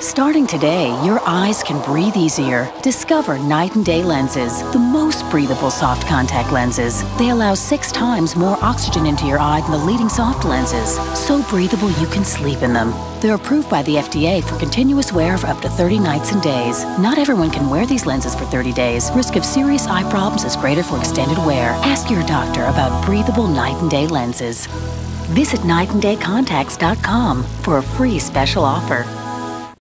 Starting today, your eyes can breathe easier. Discover Night and Day lenses, the most breathable soft contact lenses. They allow six times more oxygen into your eye than the leading soft lenses. So breathable you can sleep in them. They're approved by the FDA for continuous wear of up to 30 nights and days. Not everyone can wear these lenses for 30 days. Risk of serious eye problems is greater for extended wear. Ask your doctor about breathable night and day lenses. Visit nightanddaycontacts.com for a free special offer.